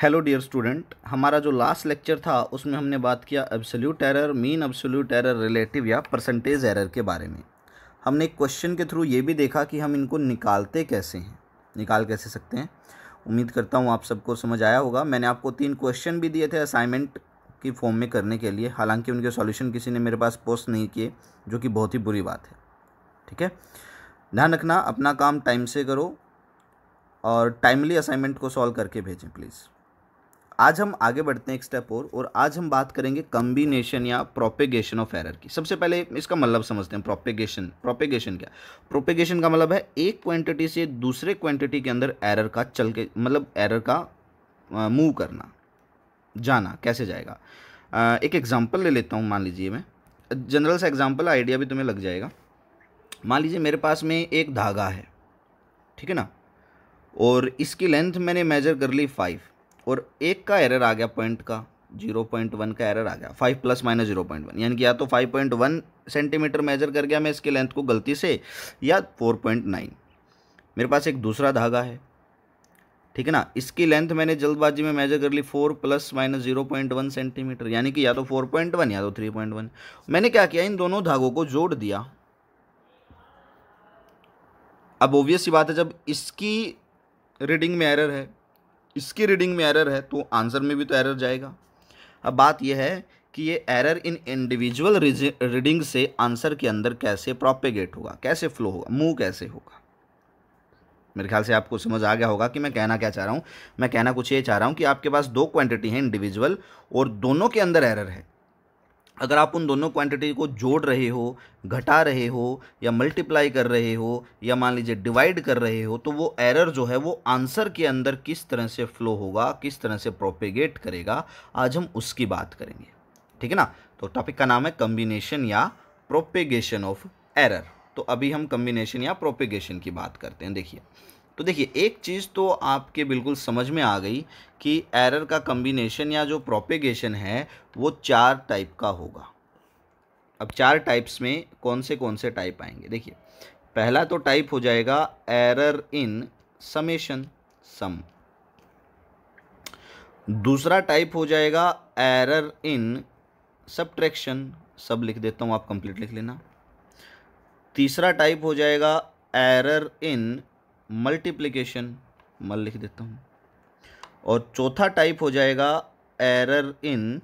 Hello dear student हमारा जो last lecture था, उसमें हमने बात किया absolute error mean absolute error relative या परसेंटेज एरर के बारे में। हमने एक क्वेश्चन के थ्रू ये भी देखा कि हम इनको निकालते कैसे हैं। निकाल कैसे सकते हैं? उम्मीद करता हूँ आप सबको समझ आया होगा। मैंने आपको तीन क्वेश्चन भी दिए थे असाइनमेंट की फॉर्म में करने के लिए। हालाँकि उनके सॉल्यूशन किसी ने मेरे पास पोस्ट नहीं किए, जो कि बहुत ही बुरी बात है। ठीक है? ध्यान रखना, अपना काम टाइम से करो और टाइमली असाइनमेंट को सॉल्व करके भेजें प्लीज़ आज हम आगे बढ़ते हैं एक स्टेप और और आज हम बात करेंगे कम्बिनेशन या प्रोपेगेशन ऑफ़ एरर की। सबसे पहले इसका मतलब समझते हैं प्रोपेगेशन प्रोपेगेशन क्या? प्रोपेगेशन का मतलब है एक क्वांटिटी से दूसरे क्वांटिटी के अंदर एरर का चल के मतलब एरर का मूव करना जाना कैसे जाएगा। आ, एक एग्ज़ाम्पल ले लेता हूँ मान लीजिए मैं। जनरल सा एग्ज़ाम्पल आइडिया भी तुम्हें लग जाएगा। मान लीजिए मेरे पास में एक धागा है ठीक है ना? और इसकी लेंथ मैंने मेजर कर ली फाइव और एक का एरर आ गया पॉइंट का ज़ीरो पॉइंट वन का एरर आ गया five plus minus zero point one यानी कि या तो five point one centimetre measure कर गया मैं इसकी लेंथ को गलती से, या फोर पॉइंट नाइन मेरे पास एक दूसरा धागा है, ठीक है ना? इसकी लेंथ मैंने जल्दबाजी में मेजर कर ली four plus minus zero point one centimetre यानी कि या तो फोर पॉइंट वन या तो थ्री पॉइंट वन मैंने क्या किया? इन दोनों धागों को जोड़ दिया। अब ओबियस सी बात है, जब इसकी रीडिंग में एरर है इसकी रीडिंग में एरर है तो आंसर में भी तो एरर जाएगा। अब बात यह है कि ये एरर इन इंडिविजुअल रीडिंग से आंसर के अंदर कैसे प्रोपेगेट होगा, कैसे फ्लो होगा मूव कैसे होगा। मेरे ख्याल से आपको समझ आ गया होगा कि मैं कहना क्या चाह रहा हूँ। मैं कहना कुछ ये चाह रहा हूँ कि आपके पास दो क्वांटिटी हैं इंडिविजुअल और दोनों के अंदर एरर है। अगर आप उन दोनों क्वांटिटी को जोड़ रहे हो, घटा रहे हो, या मल्टीप्लाई कर रहे हो, या मान लीजिए डिवाइड कर रहे हो तो वो एरर जो है वो आंसर के अंदर किस तरह से फ्लो होगा, किस तरह से प्रोपेगेट करेगा, आज हम उसकी बात करेंगे। ठीक है ना? तो टॉपिक का नाम है कम्बिनेशन या प्रोपेगेशन ऑफ़ एरर तो अभी हम कम्बिनेशन या प्रोपेगेशन की बात करते हैं, देखिए। तो देखिए, एक चीज़ तो आपके बिल्कुल समझ में आ गई कि एरर का कम्बिनेशन या जो प्रोपेगेशन है, वो चार टाइप का होगा। अब चार टाइप्स में कौन से कौन से टाइप आएँगे? देखिए, पहला तो टाइप हो जाएगा एरर इन समेशन सम दूसरा टाइप हो जाएगा एरर इन सब्ट्रैक्शन सब लिख देता हूँ, आप कंप्लीट लिख लेना। तीसरा टाइप हो जाएगा एरर इन मल्टीप्लिकेशन मल लिख देता हूँ। और चौथा टाइप हो जाएगा error in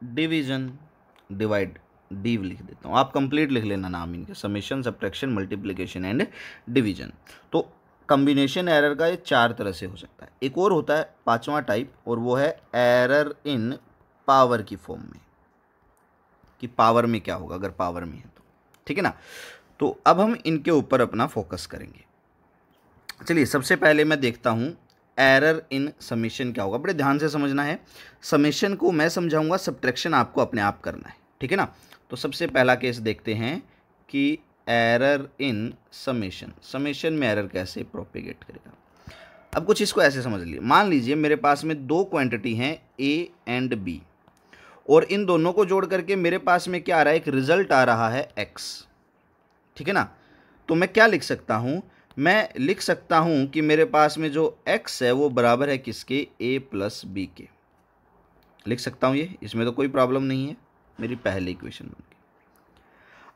division divide div लिख देता हूँ। आप कंप्लीट लिख लेना नाम इनके। Summation subtraction multiplication and division तो कम्बिनेशन एरर का ये चार तरह से हो सकता है। एक और होता है पांचवा टाइप और वो है एरर इन पावर की फॉर्म में। कि पावर में क्या होगा? अगर पावर में है तो। ठीक है ना? तो अब हम इनके ऊपर अपना फोकस करेंगे। चलिए, सबसे पहले मैं देखता हूँ एरर इन समीशन क्या होगा? बड़े ध्यान से समझना है। समीशन को मैं समझाऊँगा सब्ट्रैक्शन आपको अपने आप करना है, ठीक है ना? तो सबसे पहला केस देखते हैं कि एरर इन समीशन समीशन में एरर कैसे प्रोपेगेट करेगा? अब कुछ इसको ऐसे समझ लीजिए। मान लीजिए, मेरे पास में दो क्वांटिटी हैं ए एंड बी और इन दोनों को जोड़ करके मेरे पास में क्या आ रहा है? एक रिज़ल्ट आ रहा है एक्स ठीक है ना? तो मैं क्या लिख सकता हूँ? मैं लिख सकता हूँ कि मेरे पास में जो x है वो बराबर है किसके? A प्लस बी के। लिख सकता हूँ ये? इसमें तो कोई प्रॉब्लम नहीं है मेरी पहली इक्वेशन बन गई।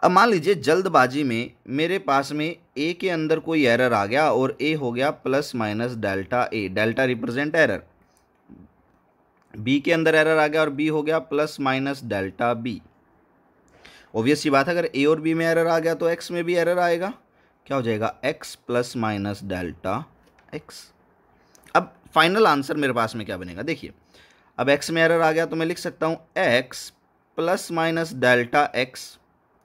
अब मान लीजिए जल्दबाजी में मेरे पास में a के अंदर कोई एरर आ गया और a हो गया plus minus delta A delta represent error b के अंदर एरर आ गया और b हो गया plus minus delta B obvious सी बात है, अगर a और b में एरर आ गया तो x में भी एरर आएगा। क्या हो जाएगा? X plus minus delta X अब फाइनल आंसर मेरे पास में क्या बनेगा? देखिए, अब x में एरर आ गया तो मैं लिख सकता हूँ x plus minus delta X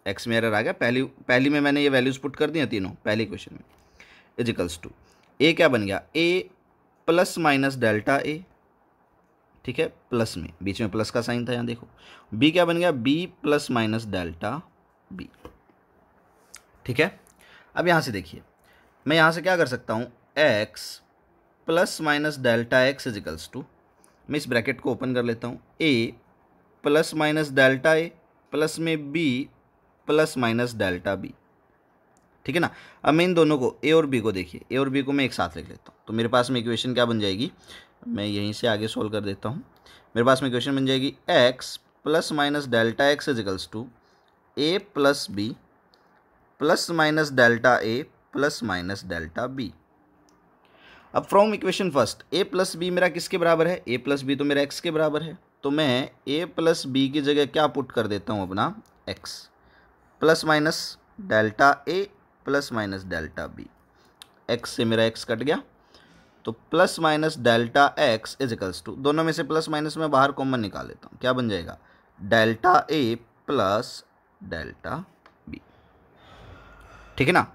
X में एरर आ गया, पहली पहली में मैंने ये वैल्यूज़ पुट कर दी तीनों, पहले क्वेश्चन में। इजिकल्स टू ए क्या बन गया? A plus minus delta A ठीक है? प्लस में। बीच में प्लस का साइन था, यहाँ देखो। बी क्या बन गया? B plus minus delta B ठीक है? अब यहाँ से देखिए। मैं यहाँ से क्या कर सकता हूँ? X plus minus delta X equals to मैं इस ब्रैकेट को ओपन कर लेता हूँ। A plus minus delta A plus में B plus minus delta B ठीक है ना? अब मैं इन दोनों को ए और बी को देखिए। ए और बी को मैं एक साथ लिख लेता हूँ। तो मेरे पास में इक्वेशन क्या बन जाएगी? मैं यहीं से आगे सोल्व कर देता हूँ। मेरे पास में क्वेश्चन बन जाएगी X plus minus delta X equals to A plus B plus minus delta A plus minus delta B. अब from equation first A plus B मेरा किसके बराबर है? ए प्लस बी तो मेरा एक्स के बराबर है। तो मैं ए प्लस बी की जगह क्या पुट कर देता हूँ अपना? X plus minus delta A plus minus delta B X से मेरा एक्स कट गया। तो plus minus delta X is equals to दोनों में से प्लस माइनस में बाहर कॉमन निकाल लेता हूँ। क्या बन जाएगा? डेल्टा ए प्लस डेल्टा ठीक है ना?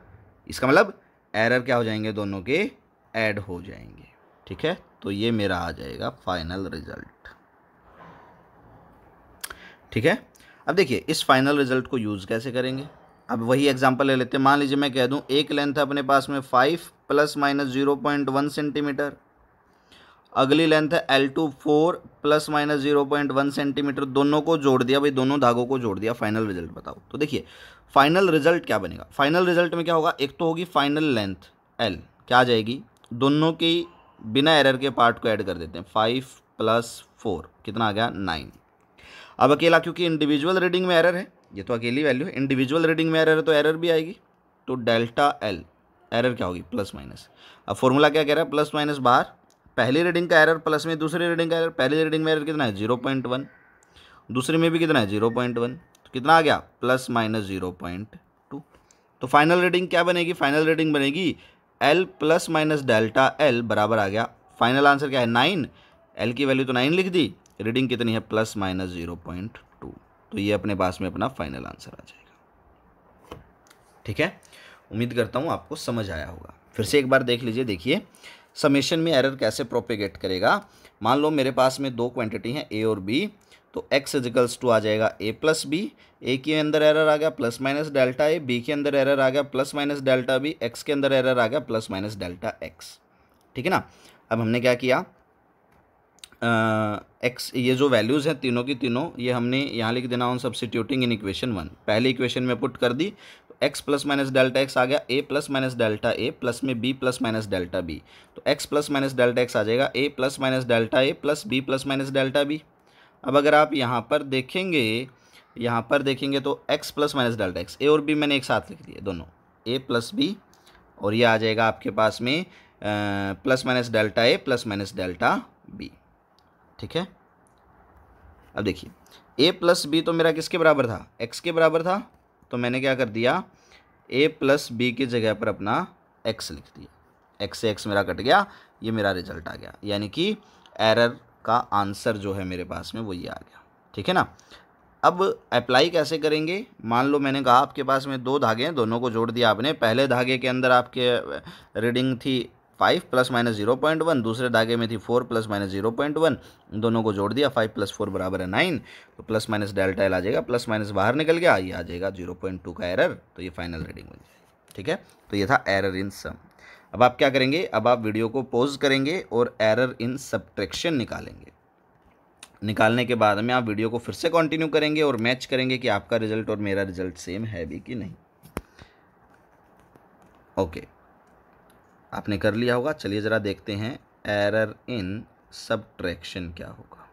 इसका मतलब एरर क्या हो जाएँगे दोनों के? ऐड हो जाएँगे। ठीक है? तो ये मेरा आ जाएगा फाइनल रिज़ल्ट ठीक है? अब देखिए, इस फाइनल रिज़ल्ट को यूज़ कैसे करेंगे? अब वही एग्जांपल ले लेते हैं। मान लीजिए मैं कह दूँ, एक लेंथ है अपने पास में five plus minus zero point one centimetre अगली लेंथ है L two four plus minus zero point one centimetre दोनों को जोड़ दिया, भाई, दोनों धागों को जोड़ दिया फाइनल रिज़ल्ट बताओ। तो देखिए फाइनल रिज़ल्ट क्या बनेगा? फाइनल रिज़ल्ट में क्या होगा? एक तो होगी फाइनल लेंथ एल क्या आ जाएगी? दोनों की बिना एरर के पार्ट को ऐड कर देते हैं फाइव प्लस फोर कितना आ गया? नाइन अब अकेला, क्योंकि इंडिविजुअल रीडिंग में एरर है, ये तो अकेली वैल्यू है इंडिविजुअल रीडिंग में एरर है तो एरर भी आएगी तो डेल्टा एल एरर क्या होगी? प्लस माइनस अब फॉर्मूला क्या कह रहा है? प्लस माइनस बाहर पहली रीडिंग का एरर प्लस में दूसरी रीडिंग का एरर पहली रीडिंग में एरर कितना है? ज़ीरो पॉइंट वन दूसरी में भी कितना है? ज़ीरो पॉइंट वन कितना आ गया? Plus minus zero point two. तो फाइनल रीडिंग क्या बनेगी? फाइनल रीडिंग बनेगी L plus minus delta L बराबर आ गया। फाइनल आंसर क्या है? नाइन एल की वैल्यू तो नाइन लिख दी। रीडिंग कितनी है? Plus minus zero point two तो ये अपने पास में अपना फाइनल आंसर आ जाएगा। ठीक है? उम्मीद करता हूँ आपको समझ आया होगा। फिर से एक बार देख लीजिए, देखिए। समेशन में एरर कैसे प्रोपेगेट करेगा? मान लो मेरे पास में दो क्वांटिटी हैं ए और बी तो एक्स इजिकल्स टू आ जाएगा ए प्लस बी ए के अंदर एरर आ गया plus minus delta A B के अंदर एरर आ गया plus minus delta B X के अंदर एरर आ गया प्लस माइनस डेल्टा एक्स ठीक है ना? अब हमने क्या किया? एक्स ये जो वैल्यूज़ हैं तीनों की तीनों, ये हमने यहाँ लिख देना on substituting in equation one पहले इक्वेशन में पुट कर दी तो X plus minus delta X आ गया A plus minus delta A plus में B plus minus delta B तो X plus minus delta X आ जाएगा A plus minus delta A plus B plus minus delta B अब अगर आप यहाँ पर देखेंगे यहाँ पर देखेंगे तो x plus minus delta X A और बी मैंने एक साथ लिख दिए दोनों। a प्लस बी और ये आ जाएगा आपके पास में आ, plus minus delta A plus minus delta B ठीक है? अब देखिए a प्लस बी तो मेरा किसके बराबर था? x के बराबर था तो मैंने क्या कर दिया? a प्लस बी की जगह पर अपना x लिख दिया। x से x मेरा कट गया ये मेरा रिज़ल्ट आ गया। यानी कि एरर का आंसर जो है मेरे पास में वो ये आ गया। ठीक है ना? अब अप्लाई कैसे करेंगे? मान लो मैंने कहा आपके पास में दो धागे हैं, दोनों को जोड़ दिया आपने। पहले धागे के अंदर आपके रीडिंग थी five plus minus zero point one दूसरे धागे में थी four plus minus zero point one दोनों को जोड़ दिया फाइव प्लस फोर बराबर है नाइन तो प्लस माइनस डेल्टा एल आ जाएगा प्लस माइनस बाहर निकल गया, ये आ जाएगा ज़ीरो पॉइंट टू का एरर तो ये फाइनल रीडिंग बन जाएगी। ठीक है? तो ये था एरर इन सम अब आप क्या करेंगे? अब आप वीडियो को पोज करेंगे और एरर इन सब्ट्रैक्शन निकालेंगे। निकालने के बाद में आप वीडियो को फिर से कंटिन्यू करेंगे और मैच करेंगे कि आपका रिज़ल्ट और मेरा रिज़ल्ट सेम है भी कि नहीं। ओके आपने कर लिया होगा। चलिए ज़रा देखते हैं एरर इन सब्ट्रैक्शन क्या होगा।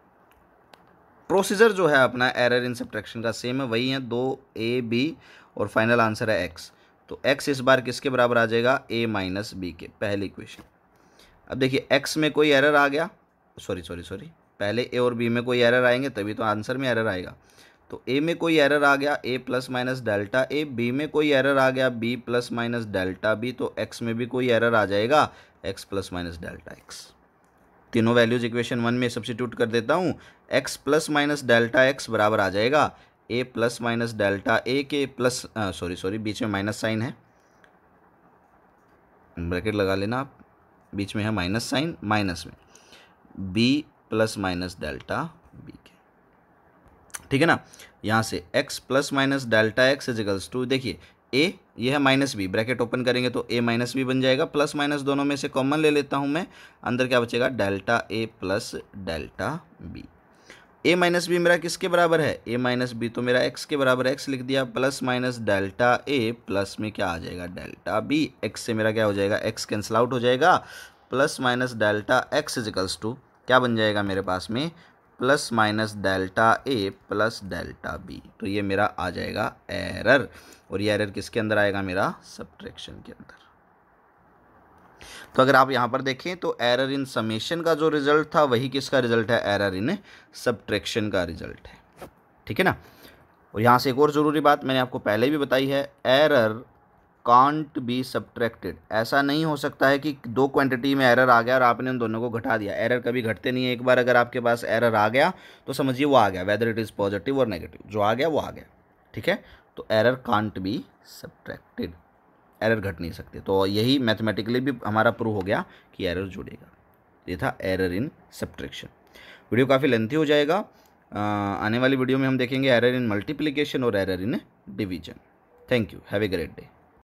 प्रोसीजर जो है अपना एरर इन सब्ट्रैक्शन का सेम है। वही है दो ए बी और फाइनल आंसर है एक्स तो एक्स इस बार किसके बराबर आ जाएगा? ए माइनस बी के, पहली इक्वेशन अब देखिए एक्स में कोई एरर आ गया। सॉरी सॉरी सॉरी पहले ए और बी में कोई एरर आएँगे, तभी तो आंसर में एरर आएगा. तो ए में कोई एरर आ गया A plus minus delta A B में कोई एरर आ गया B plus minus delta B तो एक्स में भी कोई एरर आ जाएगा X plus minus delta X तीनों वैल्यूज़ इक्वेशन वन में सब्सिट्यूट कर देता हूँ. X plus minus delta X बराबर आ जाएगा A plus minus delta A के प्लस सॉरी सॉरी बीच में माइनस साइन है। ब्रैकेट लगा लेना आप। बीच में है माइनस साइन माइनस में। B plus minus delta B के। ठीक है ना? यहाँ से x plus minus delta X equals to देखिए, a, ये है माइनस बी ब्रैकेट ओपन करेंगे तो a माइनस बी बन जाएगा। प्लस माइनस दोनों में से कॉमन ले लेता हूँ मैं। अंदर क्या बचेगा? Delta a plus delta B a minus B मेरा किसके बराबर है? ए माइनस बी तो मेरा एक्स के बराबर एक्स लिख दिया plus minus delta A plus में क्या आ जाएगा? डेल्टा बी एक्स से मेरा क्या हो जाएगा? एक्स कैंसिल आउट हो जाएगा। Plus minus delta x equals two क्या बन जाएगा मेरे पास में? Plus minus delta a plus delta b तो ये मेरा आ जाएगा एरर और ये एरर किसके अंदर आएगा मेरा? सब्ट्रैक्शन के अंदर। तो अगर आप यहाँ पर देखें तो एरर इन समेशन का जो रिज़ल्ट था, वही किसका रिज़ल्ट है? एरर इन सब्ट्रैक्शन का रिज़ल्ट है। ठीक है ना? और यहाँ से एक और ज़रूरी बात मैंने आपको पहले भी बताई है एरर कांट बी सब्ट्रैक्टेड ऐसा नहीं हो सकता है कि दो क्वांटिटी में एरर आ गया और आपने उन दोनों को घटा दिया। एरर कभी घटते नहीं है। एक बार अगर आपके पास एरर आ गया तो समझिए वो आ गया वेदर इट इज़ पॉजिटिव और नेगेटिव जो आ गया, वो आ गया। ठीक है? तो error can't be subtracted error घट नहीं सकते। तो यही मैथमेटिकली भी हमारा प्रूव हो गया कि एरर जुड़ेगा। ये था एरर इन सब्ट्रैक्शन वीडियो काफ़ी लेंथी हो जाएगा। आने वाली वीडियो में हम देखेंगे एरर इन मल्टीप्लीकेशन और error in division thank you have a great day